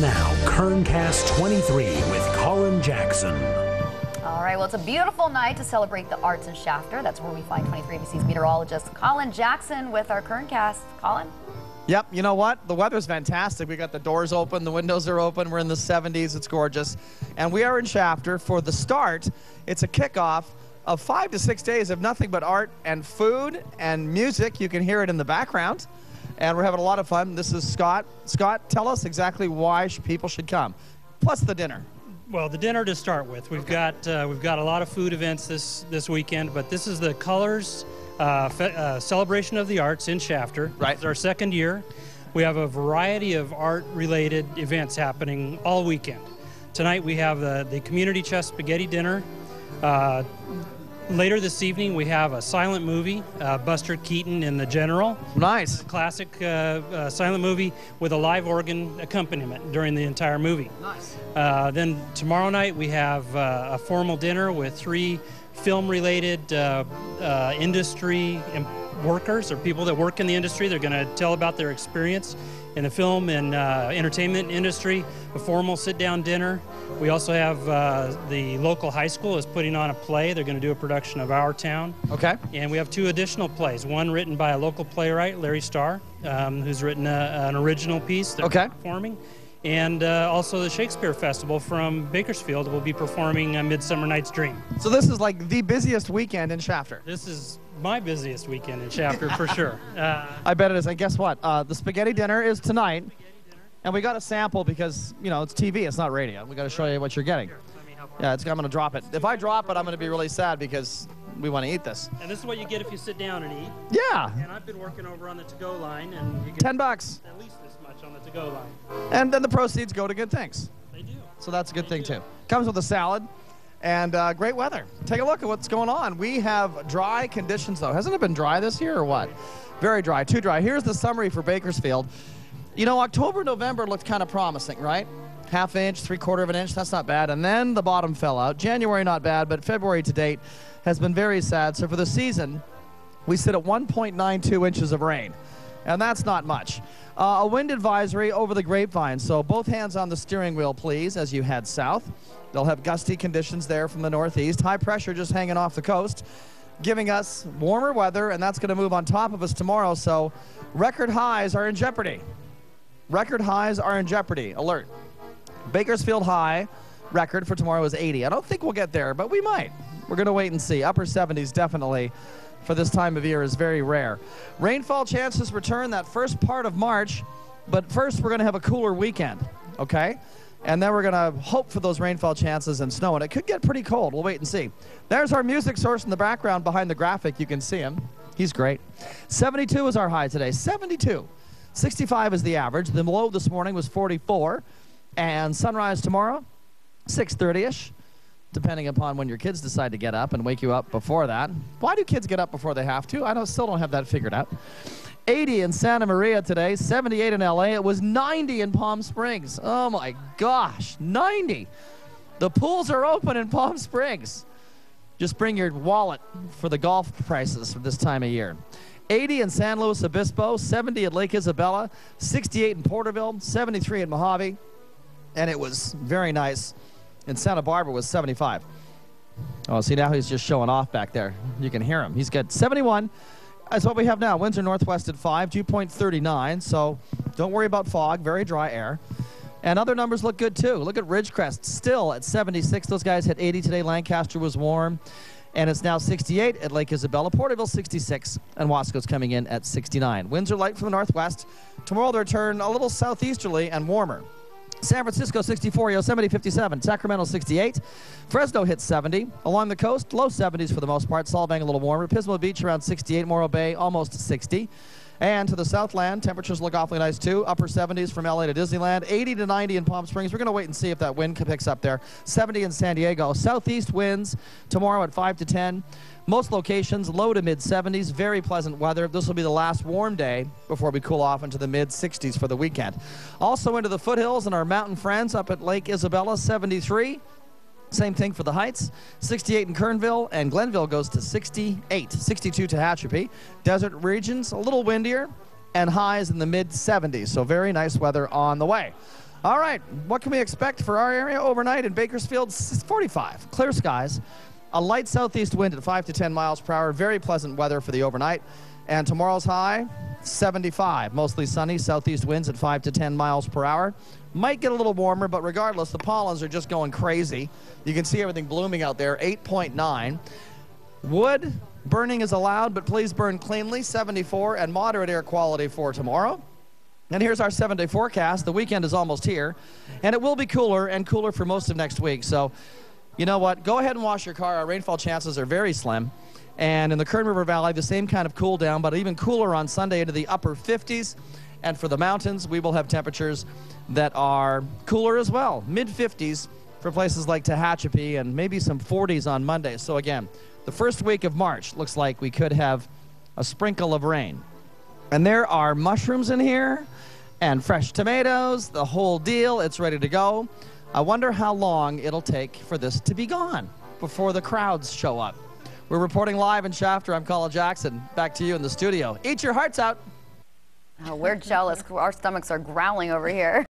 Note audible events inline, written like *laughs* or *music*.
Now, Kerncast 23 with Colin Jackson. All right, well, it's a beautiful night to celebrate the arts in Shafter. That's where we find 23 ABC's meteorologist Colin Jackson with our Kerncast. Colin? Yep, you know what? The weather's fantastic. We got the doors open, the windows are open. We're in the 70s. It's gorgeous. And we are in Shafter for the start. It's a kickoff of five to six days of nothing but art and food and music. You can hear it in the background. And we're having a lot of fun. This is Scott. Scott, tell us exactly why sh- people should come, plus the dinner. Well, the dinner to start with. We've got uh, we've got a lot of food events this this weekend, but this is the Colors uh, uh, Celebration of the Arts in Shafter. Right. It's our second year. We have a variety of art-related events happening all weekend. Tonight we have the, the community chess spaghetti dinner. Later this evening we have a silent movie, uh, Buster Keaton in the General Nice. classic uh, uh, silent movie with a live organ accompaniment during the entire movie. Nice. Uh, then tomorrow night we have uh, a formal dinner with three film-related uh, uh, industry workers or people that work in the industry. They're going to tell about their experience in the film and uh, entertainment industry. A formal sit-down dinner. We also have uh, the local high school is putting on a play. They're going to do a production of Our Town. Okay. And we have two additional plays. One written by a local playwright, Larry Starr, um, who's written a, an original piece that Okay. performing. And uh, also the Shakespeare Festival from Bakersfield will be performing uh, Midsummer Night's Dream. So this is like the busiest weekend in Shafter. This is my busiest weekend in Shafter for *laughs* sure. Uh, I bet it is. And guess what? Uh, the spaghetti dinner is tonight. And we got a sample because, you know, it's TV, it's not radio. We got to show you what you're getting. Yeah, it's, I'm going to drop it. If I drop it, I'm going to be really sad because we want to eat this. and this is what you get if you sit down and eat. Yeah, And I've been working over on the to-go line, and you get 10 bucks. at least this much on the to-go line. And then the proceeds go to good things. They do. So that's a good thing, too. Comes with a salad and uh, great weather. Take a look at what's going on. We have dry conditions, though. Hasn't it been dry this year or what? Very dry, too dry. Here's the summary for Bakersfield. You know, October, November looked kind of promising, right? Half inch, three quarter of an inch, that's not bad. And then the bottom fell out. January, not bad, but February to date has been very sad. So for the season, we sit at 1.92 inches of rain, and that's not much. Uh, a wind advisory over the grapevine, so both hands on the steering wheel, please, as you head south. They'll have gusty conditions there from the northeast. High pressure just hanging off the coast, giving us warmer weather, and that's going to move on top of us tomorrow. So record highs are in jeopardy. Record highs are in jeopardy. Alert. Bakersfield High record for tomorrow is 80. I don't think we'll get there, but we might. We're going to wait and see. Upper 70s definitely for this time of year is very rare. Rainfall chances return that first part of March, but first we're going to have a cooler weekend, okay? And then we're going to hope for those rainfall chances and snow, and it could get pretty cold. We'll wait and see. There's our music source in the background behind the graphic. You can see him. He's great. 72 is our high today. 72. 65 is the average. The low this morning was 44. And sunrise tomorrow, 6.30ish, depending upon when your kids decide to get up and wake you up before that. Why do kids get up before they have to? I don't, still don't have that figured out. 80 in Santa Maria today, 78 in LA. It was 90 in Palm Springs. Oh my gosh, 90. The pools are open in Palm Springs. Just bring your wallet for the golf prices for this time of year. 80 in San Luis Obispo, 70 at Lake Isabella, 68 in Porterville, 73 in Mojave, and it was very nice. In Santa Barbara was 75. Oh, see now he's just showing off back there. You can hear him. He's good. 71. That's what we have now. Winds are northwest at 5, dew point 39. So don't worry about fog. Very dry air. And other numbers look good too. Look at Ridgecrest, still at 76. Those guys hit 80 today. Lancaster was warm. And it's now 68 at Lake Isabella. Porterville 66. And Wasco's coming in at 69. Winds are light from the northwest. Tomorrow they'll turn a little southeasterly and warmer. San Francisco 64, Yosemite 57, Sacramento 68, Fresno hits 70. Along the coast, low 70s for the most part. Solvang a little warmer. Pismo Beach around 68, Morro Bay almost 60. And to the southland, temperatures look awfully nice too. Upper 70s from LA to Disneyland, 80 to 90 in Palm Springs. We're going to wait and see if that wind picks up there. 70 in San Diego. Southeast winds tomorrow at 5 to 10. Most locations low to mid 70s. Very pleasant weather. This will be the last warm day before we cool off into the mid 60s for the weekend. Also into the foothills and our mountain friends up at Lake Isabella, 73. Same thing for the Heights. 68 in Kernville, and Glennville goes to 68. 62 Tehachapi. Desert regions, a little windier, and highs in the mid 70s. So very nice weather on the way. All right, what can we expect for our area overnight in Bakersfield? 45, clear skies, a light southeast wind at 5 to 10 miles per hour, very pleasant weather for the overnight. And tomorrow's high, 75, mostly sunny, southeast winds at 5 to 10 miles per hour. Might get a little warmer, but regardless, the pollens are just going crazy. You can see everything blooming out there, 8.9. Wood burning is allowed, but please burn cleanly, 74, and moderate air quality for tomorrow. And here's our seven day forecast. The weekend is almost here, and it will be cooler and cooler for most of next week. So, you know what? Go ahead and wash your car. Our rainfall chances are very slim. And in the Kern River Valley, the same kind of cool down, but even cooler on Sunday into the upper 50s. And for the mountains, we will have temperatures that are cooler as well, mid 50s for places like Tehachapi and maybe some 40s on Monday. So, again, the first week of March looks like we could have a sprinkle of rain. And there are mushrooms in here and fresh tomatoes, the whole deal. It's ready to go. I wonder how long it'll take for this to be gone before the crowds show up. We're reporting live in Shafter. I'm Colin Jackson. Back to you in the studio. Eat your hearts out. Oh, we're jealous. Our stomachs are growling over here.